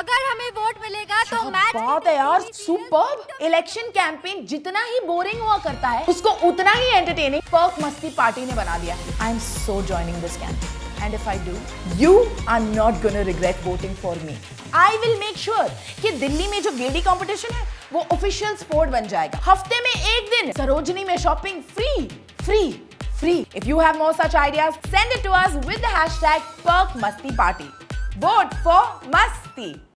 अगर हमें वोट मिलेगा तो मैच बात है यार सुपर इलेक्शन कैंपेन जितना ही बोरिंग हुआ करता है उसको उतना ही एंटरटेनिंग पर्क मस्ती पार्टी ने बना दिया I am so joining this campaign and if I do you are not gonna regret voting for me I will make sure कि दिल्ली में जो गेडी कंपटीशन है वो ऑफिशियल स्पोर्ट बन जाएगा हफ़्ते में एक दिन सरोजनी में shopping free free free. If you have more such ideas, send it to us with the hashtag PerkMastiParty. Vote for Masti.